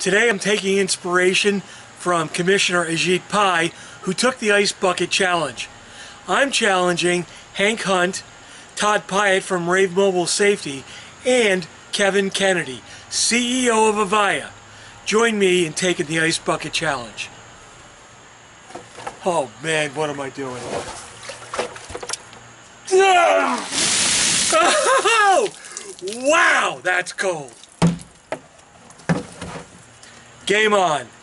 Today I'm taking inspiration from Commissioner Ajit Pai, who took the Ice Bucket Challenge. I'm challenging Hank Hunt, Todd Piett from Rave Mobile Safety, and Kevin Kennedy, CEO of Avaya. Join me in taking the Ice Bucket Challenge. Oh man, what am I doing? Oh, wow, that's cold. Game on.